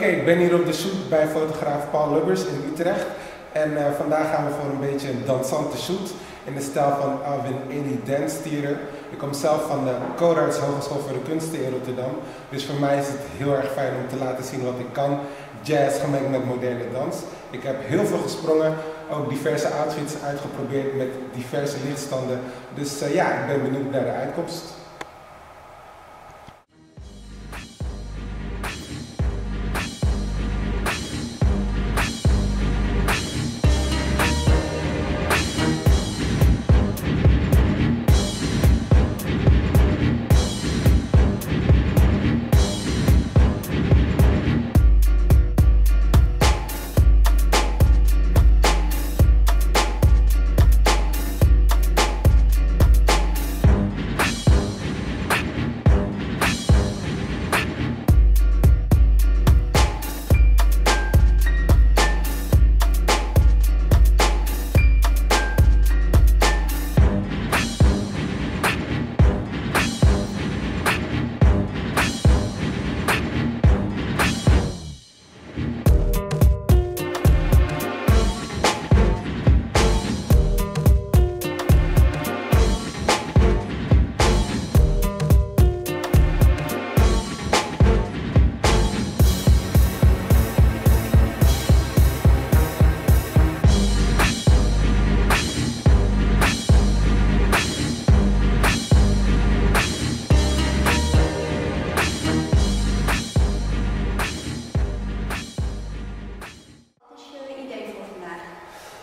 Oké, ik ben hier op de shoot bij fotograaf Paul Lubbers in Utrecht. En uh, vandaag gaan we voor een beetje een dansante shoot in de stijl van Alvin Ely Dance. Ik kom zelf van de Codarts Hogeschool voor de Kunsten in Rotterdam. Dus voor mij is het heel erg fijn om te laten zien wat ik kan. Jazz gemengd met moderne dans. Ik heb heel veel gesprongen, ook diverse outfits uitgeprobeerd met diverse lichtstanden. Dus uh, ja, ik ben benieuwd naar de uitkomst.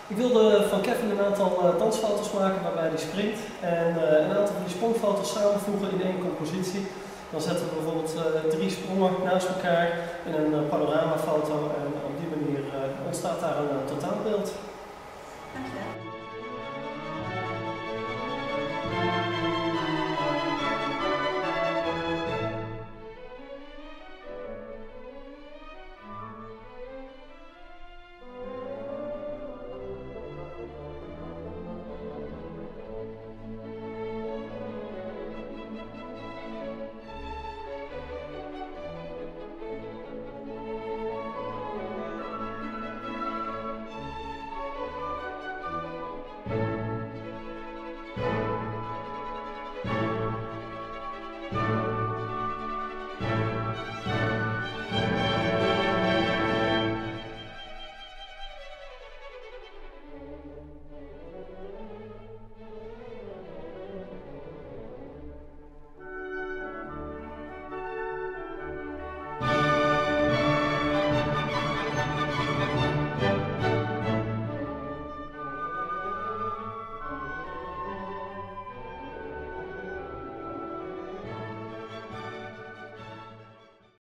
Ik wilde van Kevin een aantal uh, dansfoto's maken waarbij hij springt en uh, een aantal van die sprongfoto's samenvoegen in één compositie. Dan zetten we bijvoorbeeld uh, drie sprongen naast elkaar in een panoramafoto en op die manier ontstaat daar een totaalbeeld. Dankjewel.